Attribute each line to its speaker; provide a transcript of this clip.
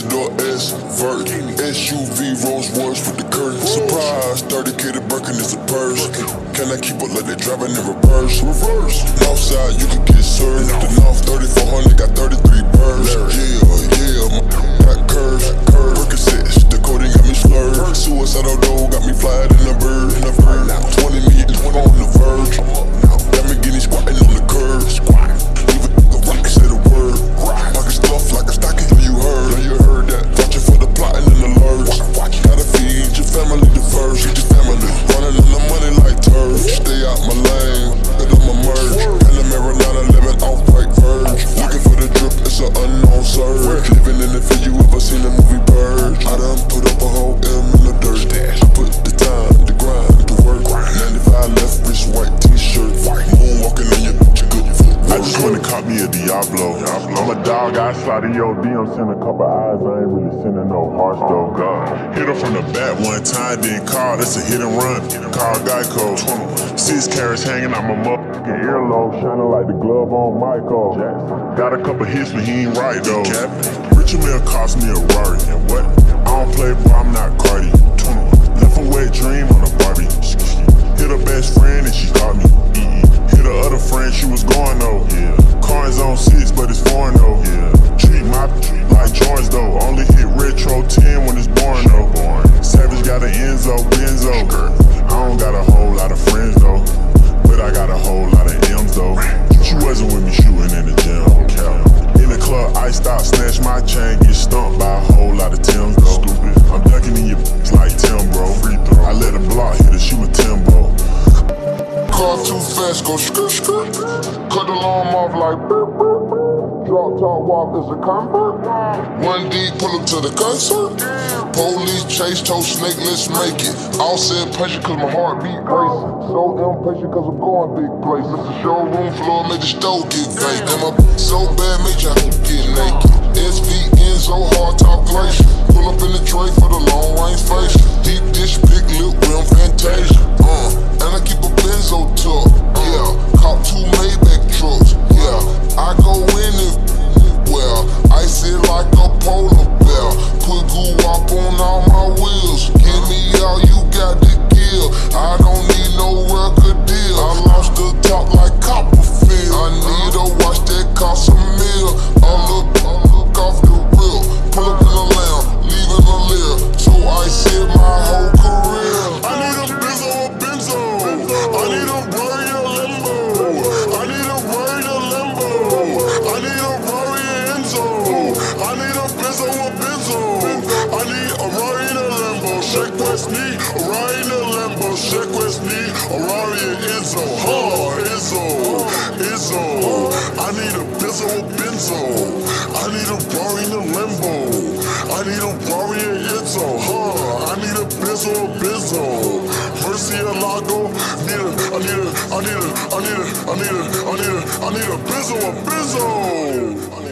Speaker 1: Benz, vert, SUV, Rolls Royce with the curtain. Surprise, 30k the Birkin is a purse. Can I keep up like they driving in reverse? Reverse. Northside, you can get served. The North 3400 got 33 birds.
Speaker 2: Dog, I slide in your DM, send a couple eyes, I ain't really sending no hearts though. Oh, God. Hit her from the back one time, then call, that's a hit and run. Call Geico. Six carats hanging out my motherfucking earlobe, shining like the glove on Michael. Got a couple hits, but he ain't right though. Richard Mille cost me a Jordans though. Only hit retro 10 when it's born though. Savage got an Enzo, Benzo. I don't got a whole lot of friends though. But I got a whole lot of M's though. She wasn't with me shooting in the gym. In the club, I stop, snatch my chain, get stumped by a whole lot of Tim's though. I'm ducking in your like Tim, bro. I let a block hit her, she was Timbo.
Speaker 1: Car too fast, go skirt skirt. Cut the alarm off like. Drop top walk is a comfort. One D pull up to the concert. Police chase, told snake, let's make it. All said pressure cause my heart beat racing. So impatient cause I'm going big places. The showroom floor made the stove get vacant. And my so bad made your get naked. SV Enzo hard
Speaker 2: Shake West knee, Rory, a Lambo. Shake West knee, a Rory, a Enzo. Huh, Enzo, Enzo. I need a Benzo, Benzo. I need a Rory, a Lambo. I need a Rory, a Enzo. Huh, I need a Benzo, Benzo. Murciélago. Need a, I need a, I need a, I need a, I need a, I need a, I need a Benzo, a Benzo.